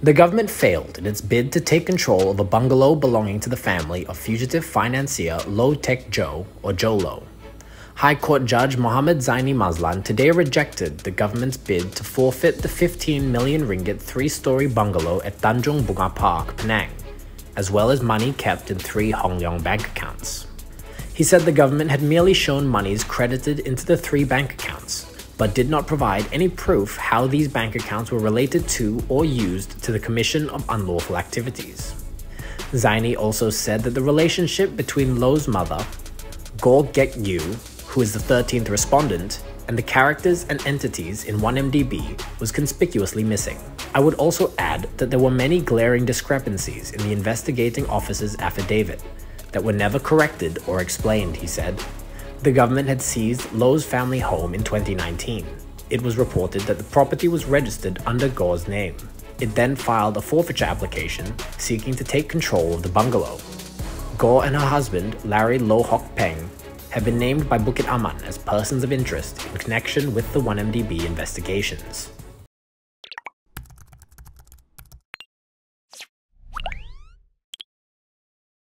The government failed in its bid to take control of a bungalow belonging to the family of fugitive financier Low Taek Jho, or Joe Jolo. High Court Judge Mohammed Zaini Mazlan today rejected the government's bid to forfeit the 15 million ringgit three-story bungalow at Tanjung Bunga Park, Penang, as well as money kept in three Hong Leong bank accounts. He said the government had merely shown monies credited into the three bank accounts, but did not provide any proof how these bank accounts were related to or used to the commission of unlawful activities. Zaini also said that the relationship between Low's mother, Goh Gaik Ewe, who is the 13th respondent, and the characters and entities in 1MDB was conspicuously missing. I would also add that there were many glaring discrepancies in the investigating officer's affidavit that were never corrected or explained, he said. The government had seized Low's family home in 2019. It was reported that the property was registered under Goh's name. It then filed a forfeiture application seeking to take control of the bungalow. Gore and her husband, Larry Low Hock Peng, have been named by Bukit Aman as persons of interest in connection with the 1MDB investigations.